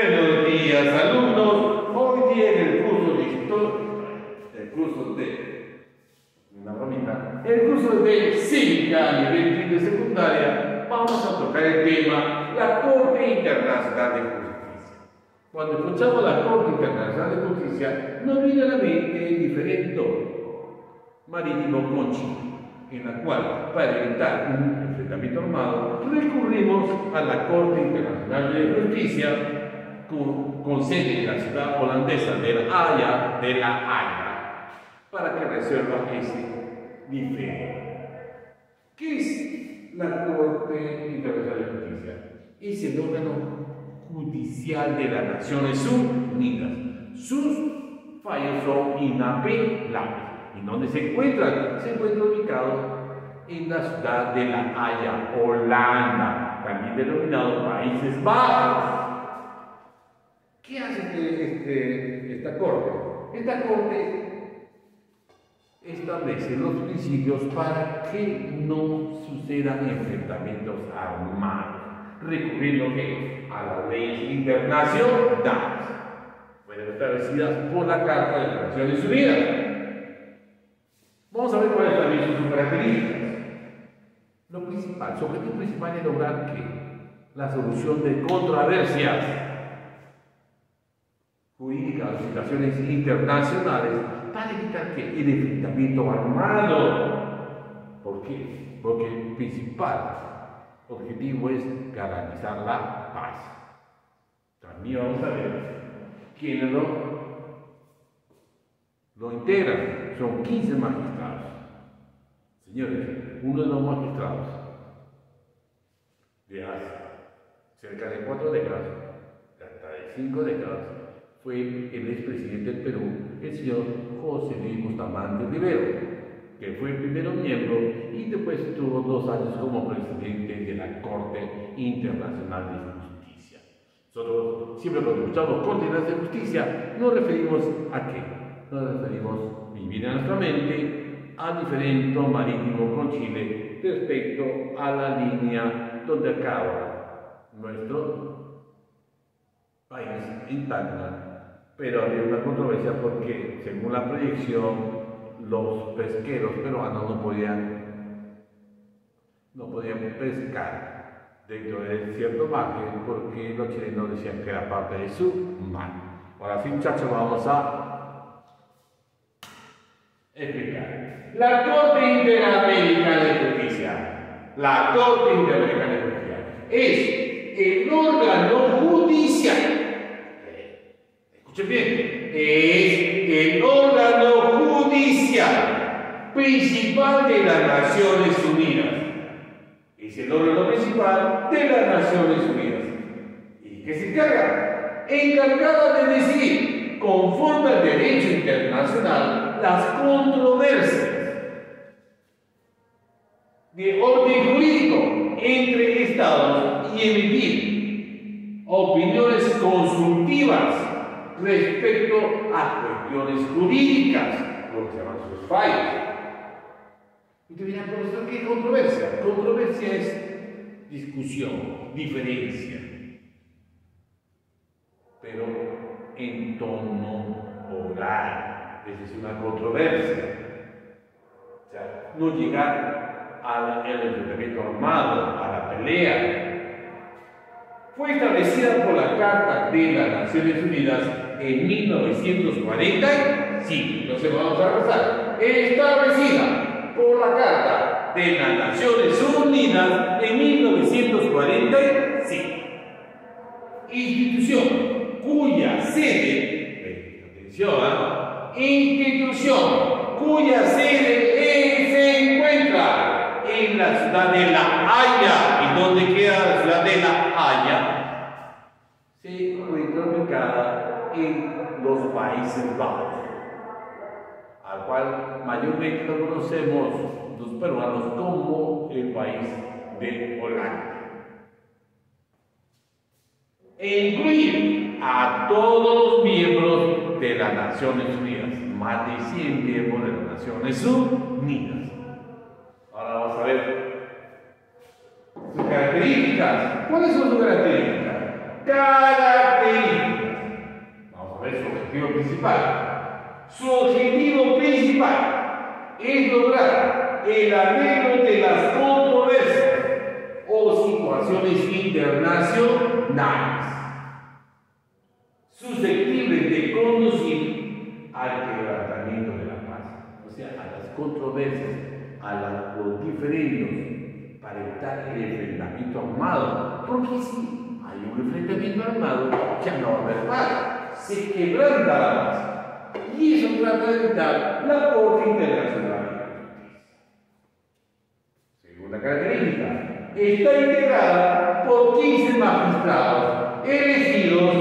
Buenos días, alumnos. Hoy en el curso de historia, el curso de una bromita, el curso de cívica nivel de secundaria, vamos a tocar el tema la Corte Internacional de Justicia. Cuando escuchamos la Corte Internacional de Justicia, nos viene a la mente el diferendo marítimo con Chile, en la cual, para evitar un enfrentamiento armado, recurrimos a la Corte Internacional de Justicia con, sede en la ciudad holandesa de La Haya, de La Haya, para que resuelva ese diferendo. ¿Qué es la Corte Internacional de Justicia? Es el órgano judicial de las Naciones Unidas. Sus fallos son inapelables. ¿Y dónde se encuentra? Se encuentra ubicado en la ciudad de La Haya, Holanda, también denominado Países Bajos. ¿Qué hace este, esta corte? Esta corte establece los principios para que no sucedan enfrentamientos armados, recurriendo a las leyes internacionales, fueron establecidas por la Carta de las Naciones Unidas. Vamos a ver cuáles también son sus características. Lo principal, su objetivo principal es lograr que la solución de controversias jurídicas situaciones internacionales para evitar que el enfrentamiento armado. ¿Por qué? Porque el principal objetivo es garantizar la paz. También vamos a ver quiénes lo, lo integran. Son 15 magistrados. Señores, uno de los magistrados de hace cerca de cuatro décadas, hasta de cinco décadas, fue el expresidente del Perú, el señor José Luis Bustamante Rivero, que fue el primer miembro y después tuvo dos años como presidente de la Corte Internacional de Justicia. Nosotros siempre cuando escuchamos Corte Internacional de Justicia nos referimos a qué? Nos referimos vivir en nuestra mente al diferente marítimo con Chile respecto a la línea donde acaba nuestro país intacto pero había una controversia porque, según la proyección, los pesqueros peruanos no podían, no podían pescar dentro de cierto margen porque los chilenos decían que era parte de su mar. Ahora sí, muchachos, vamos a explicar. La Corte Interamericana de Justicia, la Corte Interamericana de Justicia, es el órgano judicial Es el órgano judicial principal de las Naciones Unidas. Es el órgano principal de las Naciones Unidas. ¿Y qué se encarga? Encargada de decidir, conforme al derecho internacional, las controversias de orden jurídico entre Estados y emitir opiniones consultivas respecto a cuestiones jurídicas, lo que se llaman sus fallos. Y te dirán, profesor, ¿qué es controversia? Controversia es discusión, diferencia, pero en tono oral. Es una controversia. O sea, no llegar al enfrentamiento armado, a la pelea, fue establecida por la Carta de las Naciones Unidas en 1945. Entonces vamos a pasar. Establecida por la Carta de las Naciones Unidas en 1945. Institución cuya sede, atención, ¿ah? institución cuya sede se encuentra en la ciudad de La Haya. ¿Y dónde queda la ciudad de La Haya? Se encuentra ubicada en los Países Bajos, al cual mayormente lo conocemos los peruanos como el país de Holanda. E incluye a todos los miembros de las Naciones Unidas, más de 100 miembros de las Naciones Unidas. Características. ¿Cuáles son sus características? Características. Vamos a ver su objetivo principal. Su objetivo principal es lograr el arreglo de las controversias o situaciones internacionales susceptibles de conducir al quebrantamiento de la paz, o sea, a las controversias, a los diferendos, el enfrentamiento armado, porque si hay un enfrentamiento armado, ya no va a haber paz, se quebranta la paz. Y eso trata de evitar la Corte Internacional. Segunda característica, está integrada por 15 magistrados elegidos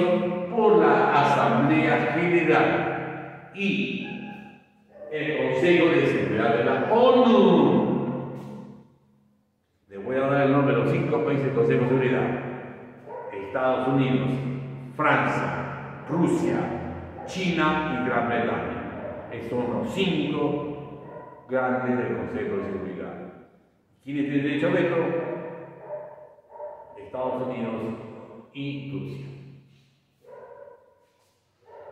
por la Asamblea General y el Consejo de Seguridad de la ONU. Cinco países del Consejo de Seguridad. Estados Unidos, Francia, Rusia, China y Gran Bretaña. Estos son los cinco grandes del Consejo de Seguridad. ¿Quiénes tienen derecho a veto? Estados Unidos y Rusia.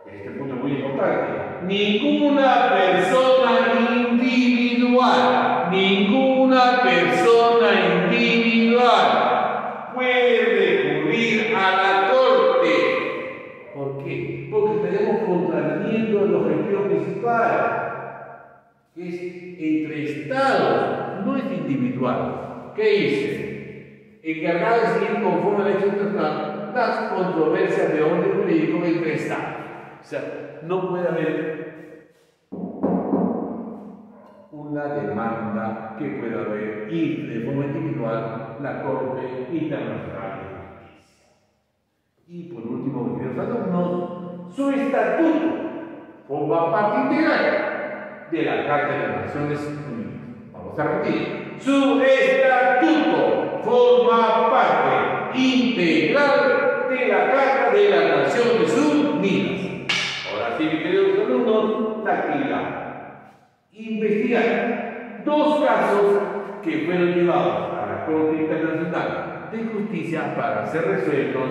Este punto es muy importante. Ninguna persona individual, ninguna persona individual puede recurrir a la corte. ¿Por qué? Porque tenemos contraviniendo el objetivo principal, que es entre estados, no es individual. ¿Qué dice? Encargado de seguir conforme al hecho internacional las controversias de orden jurídico entre estados. O sea, no puede haber una demanda que pueda haber y de forma individual la Corte Internacional de. Y por último, alumnos, su estatuto forma parte integral de la Carta de las Naciones Unidas. Vamos a repetir. Su estatuto forma parte integral de la Carta de las Naciones Unidas. Así, mis queridos alumnos, la actividad. Investigar dos casos que fueron llevados a la Corte Internacional de Justicia para ser resueltos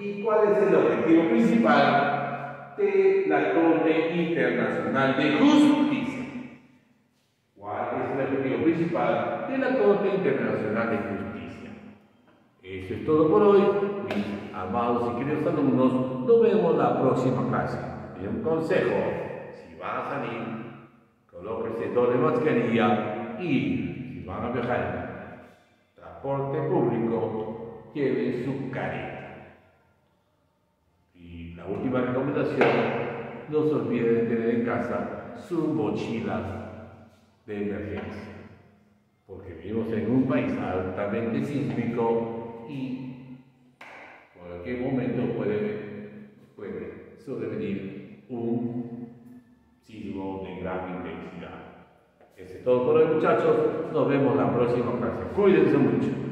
y cuál es el objetivo principal de la Corte Internacional de Justicia. ¿Cuál es el objetivo principal de la Corte Internacional de Justicia? Eso es todo por hoy, mis amados y queridos alumnos. Nos vemos la próxima clase. Y un consejo, si van a salir, colóquese doble mascarilla y si van a viajar en transporte público, lleven su careta. Y la última recomendación, no se olviden de tener en casa su mochila de emergencia, porque vivimos en un país altamente sísmico y en cualquier momento puede, puede sobrevenir un sismo de gran intensidad. Eso es todo por hoy muchachos, nos vemos la próxima clase. Cuídense mucho.